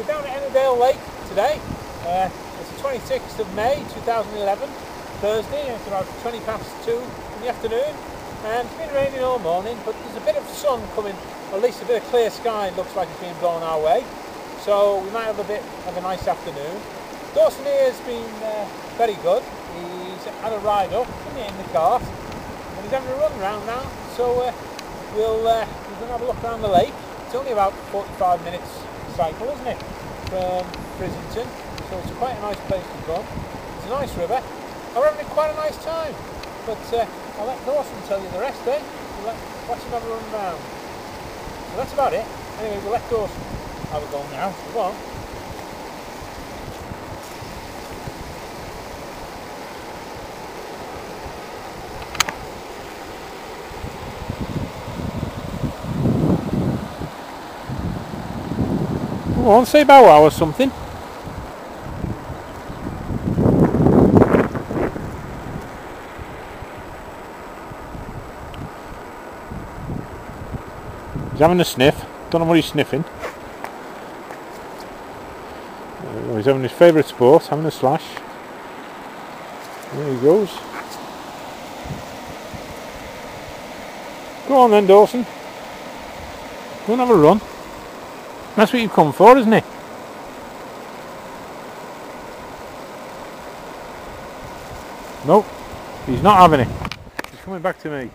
we're down at Ennerdale Lake today. Uh, it's the 26th of May 2011, Thursday, and it's about 20 past 2 in the afternoon. And it's been raining all morning, but there's a bit of sun coming, at least a bit of clear sky looks like it's being blown our way. So we might have a bit of a nice afternoon. Dawson here has been uh, very good. He's had a ride up in the cart, and he's having a run around now. So uh, we'll uh, we're going to have a look around the lake. It's only about 45 minutes cycle, isn't it, from Frizington? So it's quite a nice place to come. It's a nice river. We're having quite a nice time. But uh, I'll let Dawson tell you the rest, eh? We'll let, watch him have a run round. So that's about it. Anyway, we'll let Dawson have a go now. Come on. Come on, say bow wow or something. He's having a sniff. Don't know what he's sniffing. Uh, he's having his favourite sport, having a slash. There he goes. Go on then, Dawson. Go and have a run. That's what you've come for, isn't it? Nope. He's not having it. He's coming back to me.